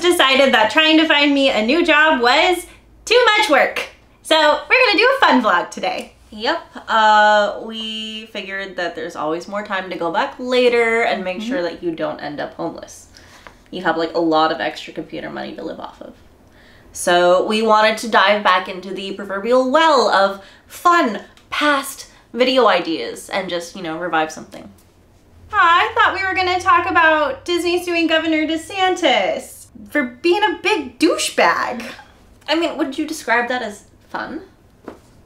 decided that trying to find me a new job was too much work. So we're gonna do a fun vlog today. Yep. Uh, we figured that there's always more time to go back later and make sure that you don't end up homeless. You have like a lot of extra computer money to live off of. So we wanted to dive back into the proverbial well of fun past video ideas and just, you know, revive something. I thought we were gonna talk about Disney suing Governor DeSantis for being a big douchebag. I mean, would you describe that as fun?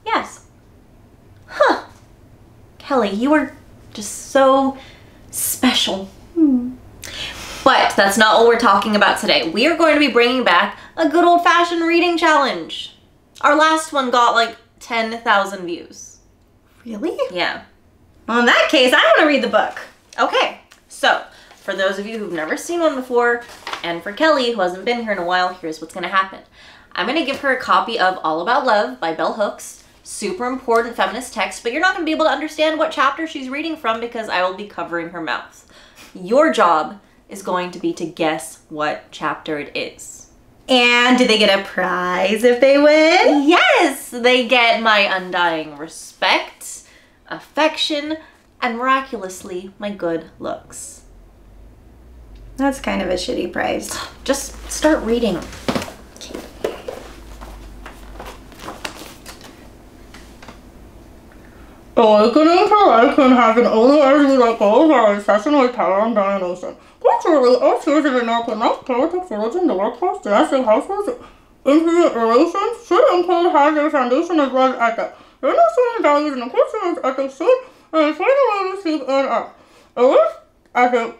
Yes. Huh. Kelly, you are just so special. Hmm. But that's not what we're talking about today. We are going to be bringing back a good old fashioned reading challenge. Our last one got like 10,000 views. Really? Yeah. Well, in that case, I wanna read the book. Okay, so for those of you who've never seen one before, and for Kelly who hasn't been here in a while, here's what's gonna happen. I'm gonna give her a copy of All About Love by Bell Hooks. Super important feminist text, but you're not gonna be able to understand what chapter she's reading from because I will be covering her mouth. Your job is going to be to guess what chapter it is. And do they get a prize if they win? Yes, they get my undying respect, affection, and miraculously, my good looks. That's kind of a shitty prize. Just start reading. Awakening to life can happen only as we let go of our obsession with power and domination. Culturally, our fears of enough enough politics, religion, the workforce, domestic households, intimate relations should include have their foundation as well as ethics. There are no certain values in the culture as ethics should, and find a way to seek and act. At least, as it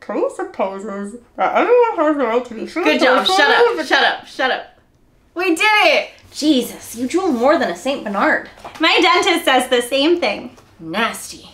presupposes that everyone has the right to be sure Good to job. their Shut soul up. Shut up. Shut up. We did it. Jesus, you drool more than a Saint Bernard. My dentist says the same thing. Nasty.